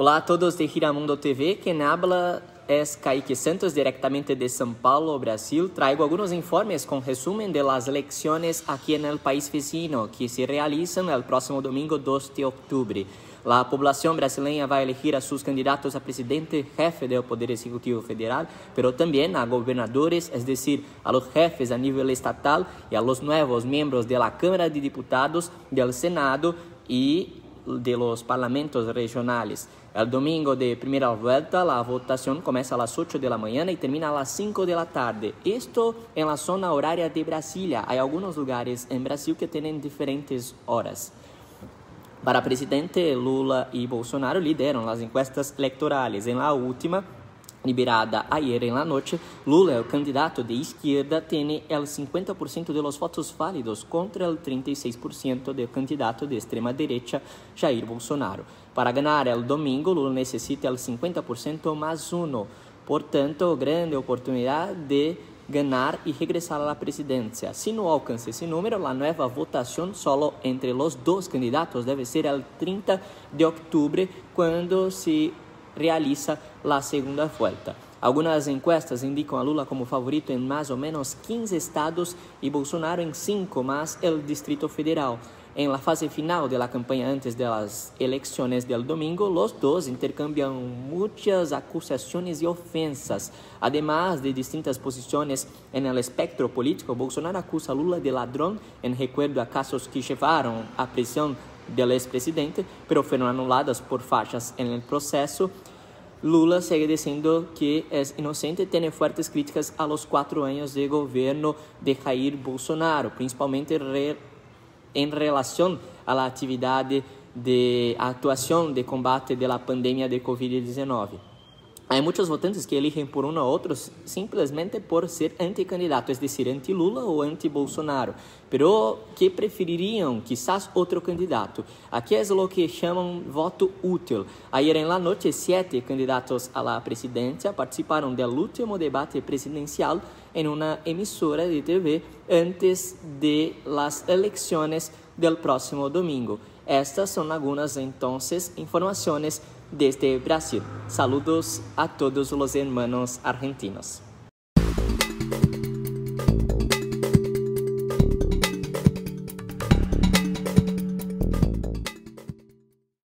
Olá a todos de Giramundo TV, quem habla es Kaique Santos, directamente de São Paulo, Brasil. Traigo algunos informes con resumen de las elecciones aquí en el país vecino, que se realizan el próximo domingo 2 de octubre. La población brasileña va a elegir a sus candidatos a presidente, jefe del Poder Ejecutivo Federal, pero también a gobernadores, es decir, a los jefes a nivel estatal y a los nuevos miembros de la Cámara de Diputados, del Senado y de los parlamentos regionales. El domingo de primera vuelta, la votación comienza a las 8 de la mañana y termina a las 5 de la tarde. Esto en la zona horaria de Brasilia. Hay algunos lugares en Brasil que tienen diferentes horas. Para presidente, Lula y Bolsonaro lideram las encuestas electorales. En la última, liberada ayer en la noche, Lula, el candidato de izquierda, tiene el 50% de los votos válidos contra el 36% del candidato de extrema derecha, Jair Bolsonaro. Para ganar el domingo, Lula necesita el 50% más uno. Por tanto, grande oportunidad de ganar y regresar a la presidencia. Si no alcanza ese número, la nueva votación solo entre los dos candidatos debe ser el 30 de octubre, cuando se realiza a segunda volta. Algumas encuestas indicam a Lula como favorito em mais ou menos 15 estados e Bolsonaro em 5, mas o Distrito Federal. En la fase final de la campaña antes de las elecciones del domingo, los dos intercambian muchas acusaciones y ofensas. Además de distintas posiciones en el espectro político, Bolsonaro acusa a Lula de ladrón en recuerdo a casos que llevaron a prisión del expresidente, pero fueron anuladas por fallas en el proceso. Lula sigue diciendo que es inocente y tiene fuertes críticas a los cuatro años de gobierno de Jair Bolsonaro, principalmente em relação à atividade de atuação de combate da pandemia de Covid-19. Há muitos votantes que eligem por um ou outro simplesmente por ser anticandidato, é decir, anti-Lula ou anti-Bolsonaro, pero que prefeririam quizás outro candidato. Aqui é o que chamam voto útil. Ayer en la noche, sete candidatos a la participaram del último debate presidencial en una emisora de TV antes de las elecciones del próximo domingo. Estas são algumas, então, informações desde Brasil. Saludos a todos os hermanos argentinos.